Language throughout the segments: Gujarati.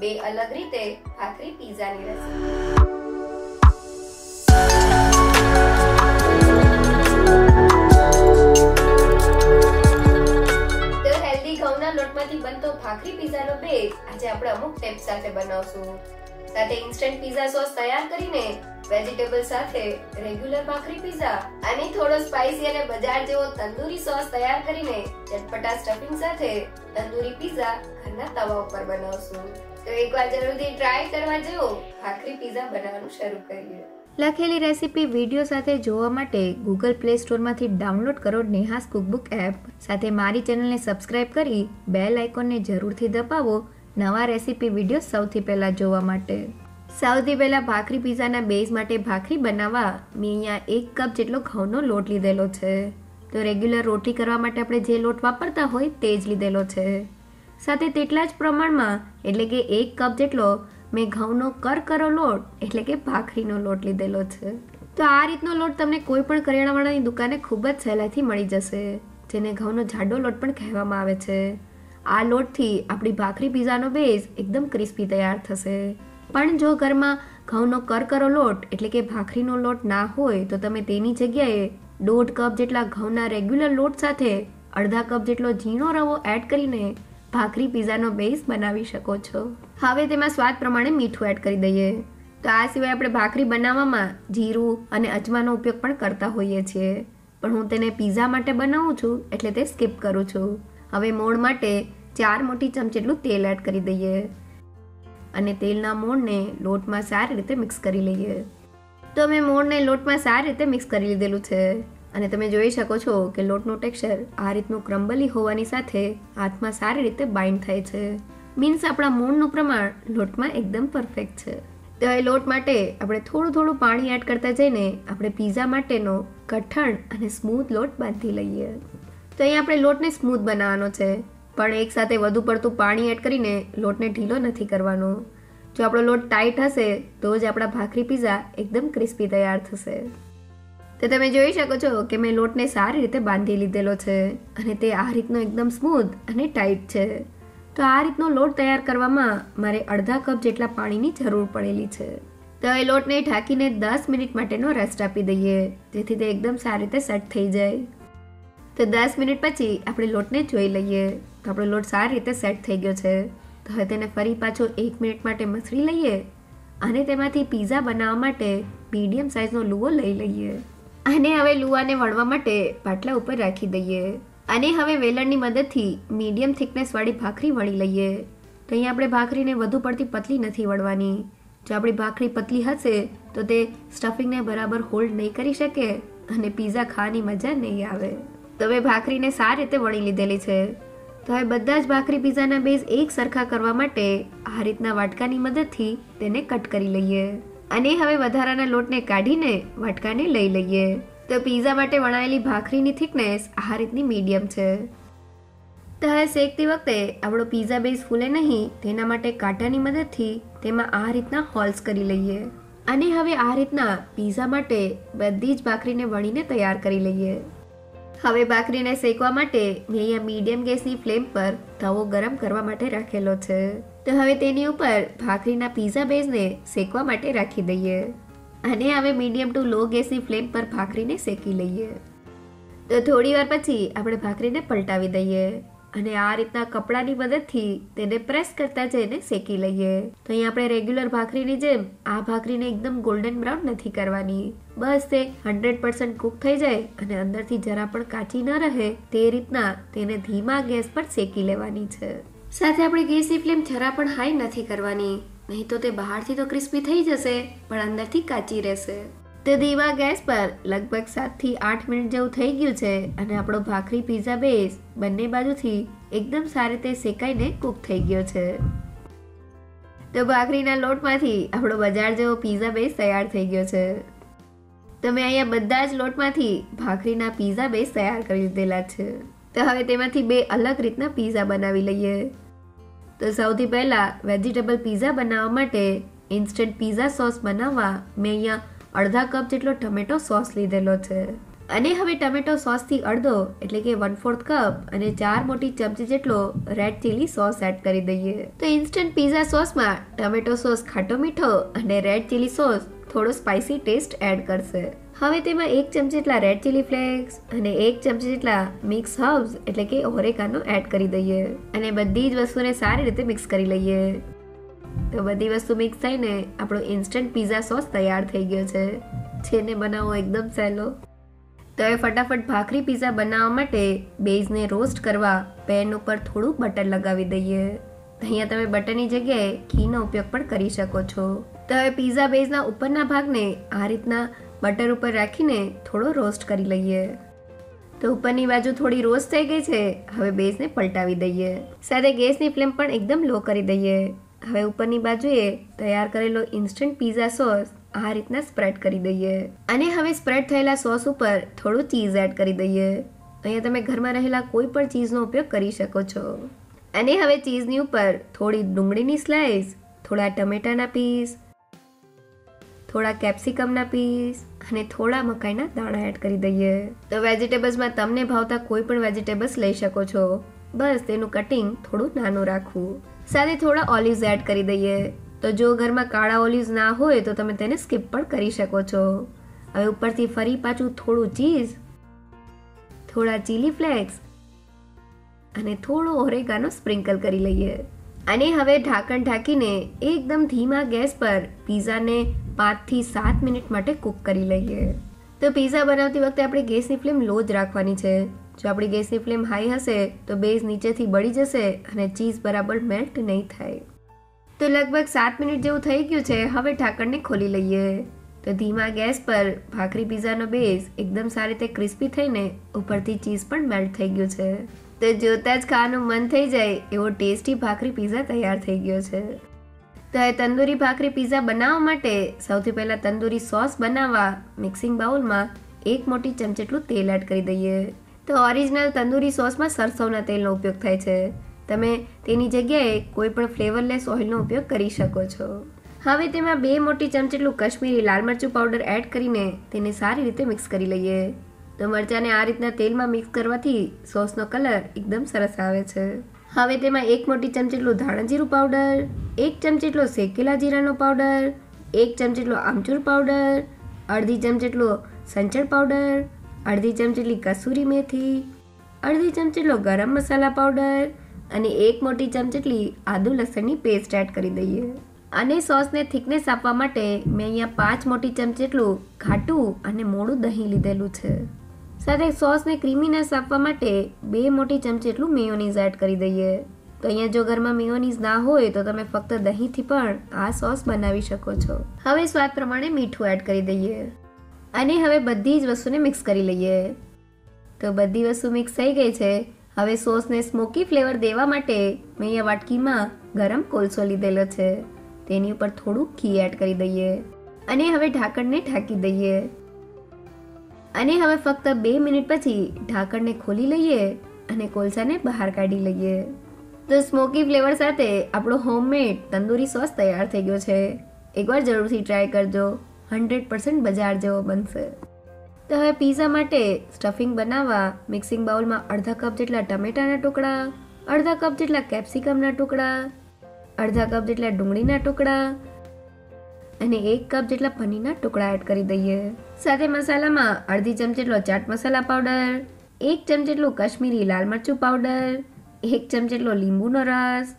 બે અલગ રીતે ભાખરી પીઝાની રેસીપી. તો હેલ્ધી ઘઉંના લોટમાંથી બનતો ભાખરી પીઝાનો બેઝ આજે આપણે અમુક ટિપ્સ સાથે બનાવશું. સાથે ઇન્સ્ટન્ટ પીઝા સોસ તૈયાર કરીને વેજીટેબલ સાથે રેગ્યુલર ભાખરી પીઝા અને થોડો સ્પાઇસી અને બજાર જેવો તંદૂરી સોસ તૈયાર કરીને ચટપટા સ્ટફિંગ સાથે તંદૂરી પીઝા ઘરના તવા ઉપર બનાવશું. તો એકવાર જરૂરથી ટ્રાય કરવા જેવો ભાખરી પીઝા બનાવવાનું શરૂ કરીએ. લખેલી રેસીપી વીડિયો સાથે જોવા માટે ગૂગલ પ્લે સ્ટોરમાંથી ડાઉનલોડ કરો નેહાસ કુકબુક એપ સાથે મારી ચેનલને સબસ્ક્રાઇબ કરી બેલ આઇકોનને જરૂરથી દબાવો નવા રેસીપી વીડિયો સૌથી પહેલાં જોવા માટે. સૌથી પહેલાં ભાખરી પીઝાના બેઝ માટે ભાખરી બનાવવા મેં અહીંયા એક કપ જેટલો ઘઉંનો લોટ લીધેલો છે. તો રેગ્યુલર રોટી કરવા માટે આપણે જે લોટ વાપરતા હોય તે જ લીધેલો છે. સાથે તેટલા જ પ્રમાણમાં, એટલે કે એક કપ જેટલો, મેં ઘઉંનો કરકરો લોટ, એટલે કે ભાખરીનો લોટ લીધેલો છે. તો આ રીતનો લોટ તમને કોઈ પણ કરિયાણાવાળાની દુકાને ખૂબ જ સહેલાઈથી મળી જશે, જેને ઘઉંનો જાડો લોટ પણ કહેવામાં આવે છે. આ લોટથી આપણી ભાખરી પીઝાનો બેઝ એકદમ ક્રિસ્પી તૈયાર થશે. પણ જો ઘરમાં ઘઉંનો કરકરો લોટ, એટલે કે ભાખરીનો લોટ ના હોય, તો તમે તેની જગ્યાએ દોઢ કપ જેટલા ઘઉંના રેગ્યુલર લોટ સાથે અડધા કપ જેટલો ઝીણો રવો એડ કરીને ભાખરી, પીઝાનો બેઝ બનાવી શકો છો. હવે તેમાં સ્વાદ પ્રમાણે મીઠું એડ કરી દઈએ. તો આ સિવાય આપણે ભાખરી બનાવવામાં જીરું અને અજમાનો ઉપયોગ પણ કરતા હોઈએ છીએ. પણ હું તેને પીઝા માટે બનાવું છું, એટલે તે સ્કીપ કરું છું. હવે મોણ માટે ચાર મોટી ચમચી જેટલું તેલ એડ કરી દઈએ. અને તેલના મોણને લોટમાં સારી રીતે મિક્સ કરી લઈએ. તો મેં મોણને લોટમાં સારી રીતે મિક્સ કરી લીધેલું છે. અને તમે જોઈ શકો છો કે લોટનું ટેક્સચર આ રીતનું ક્રમ્બલી હોવાની સાથે હાથમાં સારી રીતે બાઇન્ડ થાય છે. મીન્સ આપણા મૂળનું પ્રમાણ લોટમાં એકદમ પરફેક્ટ છે. તો એ લોટ માટે આપણે થોડું થોડું પાણી એડ કરતા જઈને આપણે પીઝા માટેનો કઠણ અને સ્મૂથ લોટ બાંધી લઈએ. તો અહીં આપણે લોટને સ્મૂથ બનાવવાનો છે, પણ એકસાથે વધુ પડતું પાણી એડ કરીને લોટને ઢીલો નથી કરવાનો. જો આપણો લોટ ટાઈટ હશે તો જ આપણા ભાખરી પીઝા એકદમ ક્રિસ્પી તૈયાર થશે. તો તમે જોઈ શકો છો કે મેં લોટને સારી રીતે બાંધી લીધેલો છે અને તે આ રીતનો એકદમ સ્મૂથ અને ટાઈટ છે. તો આ રીતનો લોટ તૈયાર કરવામાં મારે અડધા કપ જેટલા પાણીની જરૂર પડેલી છે. તો એ લોટને ઢાંકીને દસ મિનિટ માટેનો રેસ્ટ આપી દઈએ, જેથી તે એકદમ સારી રીતે સેટ થઈ જાય. તો દસ મિનિટ પછી આપણે લોટને જોઈ લઈએ. તો આપણો લોટ સારી રીતે સેટ થઈ ગયો છે. તો હવે તેને ફરી પાછો એક મિનિટ માટે મસળી લઈએ અને તેમાંથી પીઝા બનાવવા માટે મીડિયમ સાઇઝનો લુવો લઈ લઈએ. અને હવે લુવાને વણવા માટે પાટલા ઉપર રાખી દઈએ. અને હવે વેલણની મદદથી મીડિયમ થિકનેસવાળી ભાખરી વળી લઈએ. તો અહીં આપણે ભાખરીને વધુ પડતી પતલી નથી વળવાની જો આપણી ભાખરી પતલી હશે, તો તે સ્ટફિંગને બરાબર હોલ્ડ નહીં કરી શકે અને પીઝા ખાવાની મજા નહીં આવે. તો હવે ભાખરીને સારી રીતે વળી લીધેલી છે. તો હવે બધા જ ભાખરી પીઝાના બેઝ એક સરખા કરવા માટે આ રીતના વાટકાની મદદથી તેને કટ કરી લઈએ. અને હવે વધારાના લોટને કાઢીને વાટકાને લઈ લઈએ. તો પીઝા માટે વણાયેલી ભાખરીની થિકનેસ આ રીતની મીડિયમ છે. તો હવે શેકતી વખતે આપણો પીઝા બેઝ ફૂલે નહીં, તેના માટે કાંટાની મદદથી તેમાં આ રીતના હોલ્સ કરી લઈએ. અને હવે આ રીતના પીઝા માટે બધી જ ભાખરીને વણીને તૈયાર કરી લઈએ. હવે ભાખરીને શેકવા માટે મેં અહીંયા મીડિયમ ગેસની ફ્લેમ પર તવો ગરમ કરવા માટે રાખેલો છે. તો હવે તેની ઉપર ભાખરીના પીઝા બેઝને શેકવા માટે રાખી દઈએ. અને હવે મીડિયમ ટુ લો ગેસની ફ્લેમ પર ભાખરીને શેકી લઈએ. તો થોડી વાર પછી આપણે ભાખરીને પલટાવી દઈએ અને આ રીતના કપડાની મદદથી તેને પ્રેસ કરતા જઈને શેકી લઈએ. તો અહીં આપણે રેગ્યુલર ભાખરીની જેમ આ ભાખરીને એકદમ ગોલ્ડન બ્રાઉન નથી કરવાની. બસ તે હંડ્રેડ પર્સન્ટ કુક થઈ જાય અને અંદરથી જરા પણ કાચી ન રહે તે રીતના તેને ધીમા ગેસ પર શેકી લેવાની છે. સાથે આપણે ગેસની ફ્લેમ જરા પણ હાઈ નથી કરવાની, નહીં તો તે બહારથી તો ક્રિસ્પી થઈ જશે, પણ અંદરથી કાચી રહેશે. તો દીવા ગેસ પર લગભગ સાતથી આઠ મિનિટ જેવું થઈ ગયું છે અને આપણો ભાખરી પીઝા બેઝ બંને બાજુથી એકદમ સારી રીતે શેકાઈને કૂક થઈ ગયો છે. તો ભાખરીના લોટમાંથી આપણો બજાર જેવો પીઝા બેઝ તૈયાર થઈ ગયો છે. તમે અહીંયા બધા જ લોટમાંથી ભાખરીના પીઝા બેઝ તૈયાર કરી લીધેલા છે. તો હવે તેમાંથી બે અલગ રીતના પીઝા બનાવી લઈએ. તો સૌથી પહેલાં વેજીટેબલ પીઝા બનાવવા માટે ઇન્સ્ટન્ટ પીઝા સોસ બનાવવા મેં અહીંયા અડધા કપ જેટલો ટમેટો સોસ લીધેલો છે. અને હવે ટમેટો સોસથી અડધો, એટલે કે વન ફોર્થ કપ અને ચાર મોટી ચમચી જેટલો રેડ ચીલી સોસ એડ કરી દઈએ. તો ઇન્સ્ટન્ટ પીઝા સોસમાં ટમેટો સોસ ખાટો મીઠો અને રેડ ચીલી સોસ થોડો સ્પાઇસી ટેસ્ટ એડ કરશે. હવે તેમાં એક ચમચી જેટલા રેડ ચીલી ફ્લેક્સ અને એક ચમચી જેટલા મિક્સ હર્બ્સ એટલે કે ઓરેકાનો એડ કરી દઈએ. અને બધી જ વસ્તુને સારી રીતે મિક્સ કરી લઈએ. તો બધી વસ્તુ મિક્સ થઈને આપણો ઇન્સ્ટન્ટ પીઝા સોસ તૈયાર થઈ ગયો છે. જેને બનાવવો એકદમ સહેલો. તો હવે ફટાફટ ભાખરી પીઝા બનાવવા માટે બેઝને રોસ્ટ કરવા પેન ઉપર થોડું બટર લગાવી દઈએ. અહીંયા તમે બટરની જગ્યાએ ઘીનો ઉપયોગ પણ કરી શકો છો. તો હવે પીઝા બેઝના ઉપરના ભાગને આ રીતના બટર ઉપર રાખીને થોડો રોસ્ટ કરી લઈએ. તો ઉપરની બાજુ થોડી રોસ્ટ થઈ ગઈ છે, હવે બેઝને પલટાવી દઈએ. સાથે ગેસની ફ્લેમ પણ એકદમ લો કરી દઈએ. હવે ઉપરની બાજુએ તૈયાર કરેલો ઇન્સ્ટન્ટ પીઝા સોસ આ રીતના સ્પ્રેડ કરી દઈએ. અને હવે સ્પ્રેડ થયેલા સોસ ઉપર થોડું ચીઝ એડ કરી દઈએ. અહીંયા તમે ઘરમાં રહેલા કોઈ પણ ચીઝનો ઉપયોગ કરી શકો છો. અને હવે ચીઝની ઉપર થોડી ડુંગળીની સ્લાઇસ થોડા ટમેટાના પીસ થોડા કેપ્સિકમના પીસ અને થોડા મકાઈના દાણા એડ કરી દઈએ. તો વેજીટેબલ્સમાં તમને ભાવતા કોઈ પણ વેજીટેબલ્સ લઈ શકો છો. બસ તેનું કટિંગ થોડું નાનું રાખવું. સાથે થોડા ઓલિવ્સ એડ કરી દઈએ. તો જો ઘરમાં કાળા ઓલિવ્સ ના હોય તો તમે તેને સ્કીપ પણ કરી શકો છો. હવે ઉપરથી ફરી પાછું થોડું ચીઝ, થોડા ચીલી ફ્લેક્સ અને થોડો ઓરેગાનો સ્પ્રિંકલ કરી લઈએ. અને હવે ઢાંકણ ઢાંકીને એકદમ ધીમા ગેસ પર પીઝાને પાંચથી સાત મિનિટ માટે કૂક કરી લઈએ. તો પીઝા બનાવતી વખતે આપણે ગેસની ફ્લેમ લો જ રાખવાની છે. જો આપણી ગેસની ફ્લેમ હાઈ હશે, તો બેઝ નીચેથી બળી જશે અને ચીઝ બરાબર મેલ્ટ નહીં થાય. તો લગભગ સાત મિનિટ જેવું થઈ ગયું છે, હવે ઢાંકણને ખોલી લઈએ. તો ધીમા ગેસ પર ભાખરી પીઝાનો બેઝ એકદમ સારી રીતે ક્રિસ્પી થઈને ઉપરથી ચીઝ પણ મેલ્ટ થઈ ગયું છે. તો જોતા જ ખાવાનું મન થઈ જાય એવો ટેસ્ટી ભાખરી પીઝા તૈયાર થઈ ગયો છે. તંદૂરી ભાખરી પીઝા બનાવવા માટે સૌથી પહેલાં તંદૂરી સોસ બનાવવા મિક્સિંગ બાઉલમાં એક મોટી ચમચેટલું તેલ એડ કરી દઈએ. તો ઓરિજિનલ તંદૂરી સોસમાં સરસવના તેલનો ઉપયોગ થાય છે. તમે તેની જગ્યાએ કોઈ પણ ફ્લેવરલેસ ઓઇલનો ઉપયોગ કરી શકો છો. હવે તેમાં બે મોટી ચમચેટલું કશ્મીરી લાલ મરચું પાવડર એડ કરીને તેને સારી રીતે મિક્સ કરી લઈએ. તો મરચાંને આ રીતના તેલમાં મિક્સ કરવાથી સોસનો કલર એકદમ સરસ આવે છે. હવે તેમાં એક મોટી ચમચેટલું ધાણા જીરું પાવડર એક ચમચેટલો શેકેલા જીરાનો પાવડર, એક ચમચી જેટલો આમચૂર પાવડર, અડધી ચમચેટલો સંચળ પાવડર, અડધી ચમચી કસૂરી મેથી, અડધી ચમચી ગરમ મસાલા પાવડર અને એક મોટી ચમચી આદુ લસણની પેસ્ટ એડ કરી દઈએ. અને સોસને થિકનેસ આપવા માટે મેં અહીંયા પાંચ મોટી ચમચી જેટલું ઘાટું અને મોડું દહીં લીધેલું છે. સાથે સોસને ક્રીમીનેસ આપવા માટે બે મોટી ચમચી એટલું મેયોનીઝ એડ કરી દઈએ. તો અહીંયા જો ઘરમાં મેયોનીઝ ના હોય તો તમે ફક્ત દહીંથી પણ આ સોસ બનાવી શકો છો. હવે સ્વાદ પ્રમાણે મીઠું એડ કરી દઈએ. અને હવે બધી જ વસ્તુને મિક્સ કરી લઈએ. તો બધી વસ્તુ મિક્સ થઈ ગઈ છે. હવે સોસને સ્મોકી ફ્લેવર દેવા માટે મેં અહીંયા વાટકીમાં ગરમ કોલસો લીધેલો છે. તેની ઉપર થોડું ઘી એડ કરી દઈએ. અને હવે ઢાંકણને ઢાંકી દઈએ. અને હવે ફક્ત બે મિનિટ પછી ઢાંકણને ખોલી લઈએ અને કોલસાને બહાર કાઢી લઈએ. તો સ્મોકી ફ્લેવર સાથે આપણો હોમમેડ તંદૂરી સોસ તૈયાર થઈ ગયો છે. એકવાર જરૂરથી ટ્રાય કરજો. હંડ્રેડ પર્સન્ટ બજાર જેવો બનશે. તો હવે પીઝા માટે સ્ટફિંગ બનાવવા મિક્સિંગ બાઉલમાં અડધા કપ જેટલા ટમેટાના ટુકડા, અડધા કપ જેટલા કેપ્સિકમના ટુકડા, અડધા કપ જેટલા ડુંગળીના ટુકડા અને એક કપ જેટલા પનીરના ટુકડા એડ કરી દઈએ. સાથે મસાલામાં અડધી ચમચી જેટલો ચાટ મસાલા પાવડર એક ચમચી જેટલું કશ્મીરી લાલ મરચું પાવડર એક ચમચેટલો લીંબુનો રસ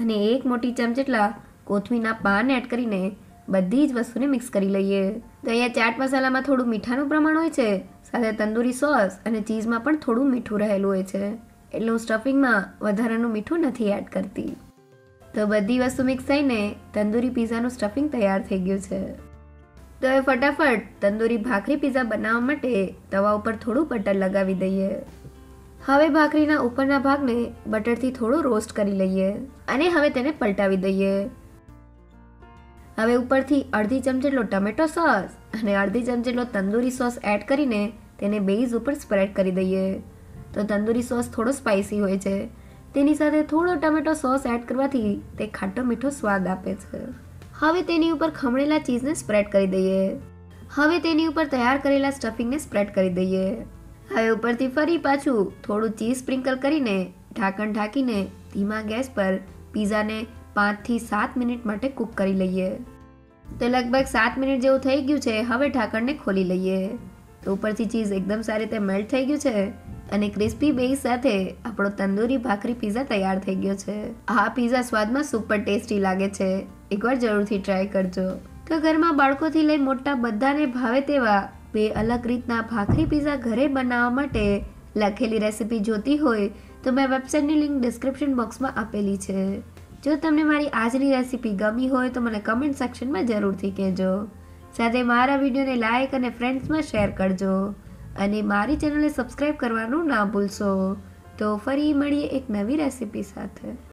અને એક મોટી ચમચેટલા કોથમીના પાન એડ કરીને બધી જ વસ્તુને મિક્સ કરી લઈએ. તો અહીંયા ચાટ મસાલામાં થોડું મીઠાનું પ્રમાણ હોય છે, સાથે તંદૂરી સોસ અને ચીઝમાં પણ થોડું મીઠું રહેલું હોય છે. એટલે હું સ્ટફિંગમાં વધારાનું મીઠું નથી એડ કરતી. તો બધી વસ્તુ મિક્સ થઈને તંદૂરી પીઝાનું સ્ટફિંગ તૈયાર થઈ ગયું છે. તો હવે ફટાફટ તંદૂરી ભાખરી પીઝા બનાવવા માટે તવા ઉપર થોડું બટર લગાવી દઈએ. હવે ભાખરીના ઉપરના ભાગને બટરથી થોડું રોસ્ટ કરી લઈએ અને હવે તેને પલટાવી દઈએ. હવે ઉપરથી અડધી ચમચેટલો ટમેટો સોસ અને અડધી ચમચેટલો તંદૂરી સોસ એડ કરીને તેને બેઝ ઉપર સ્પ્રેડ કરી દઈએ. તો તંદૂરી સોસ થોડો સ્પાઇસી હોય છે. તેની સાથે થોડો ટમેટો સોસ એડ કરવાથી તે ખાટો મીઠો સ્વાદ આપે છે. હવે તેની ઉપર ખમણેલા ચીઝને સ્પ્રેડ કરી દઈએ. હવે તેની ઉપર તૈયાર કરેલા સ્ટફિંગને સ્પ્રેડ કરી દઈએ. હવે ઉપરથી ફરી પાછું થોડું ચીઝ સ્પ્રિંકલ કરીને ઢાંકણ ઢાંકીને ધીમા ગેસ પર પીઝાને પાંચથી સાત મિનિટ માટે કૂક કરી લઈએ. તો લગભગ સાત મિનિટ જેવું થઈ ગયું છે, હવે ઢાંકણને ખોલી લઈએ. તો ઉપરથી ચીઝ એકદમ સારી રીતે મેલ્ટ થઈ ગયું છે અને ક્રિસ્પી બેઝ સાથે આપણો તંદૂરી ભાખરી પીઝા તૈયાર થઈ ગયો છે. આ પીઝા સ્વાદમાં સુપર ટેસ્ટી લાગે છે. એકવાર જરૂરથી ટ્રાય કરજો. તો ઘરમાં બાળકોથી લઈ મોટા બધાને ભાવે તેવા બે અલગ રીતના ભાખરી પીઝા ઘરે બનાવવા માટે લખેલી રેસિપી જોતી હોય તો મેં વેબસાઇટની લિંક ડિસ્ક્રિપ્શન બોક્સમાં આપેલી છે. જો તમને મારી આજની રેસીપી ગમી હોય તો મને કમેન્ટ સેક્શનમાં જરૂરથી કહેજો. સાથે મારા વિડીયોને લાઇક અને ફ્રેન્ડ્સમાં શેર કરજો. અને મારી ચેનલને સબસ્ક્રાઈબ કરવાનું ના ભૂલશો. તો ફરી મળીએ એક નવી રેસીપી સાથે.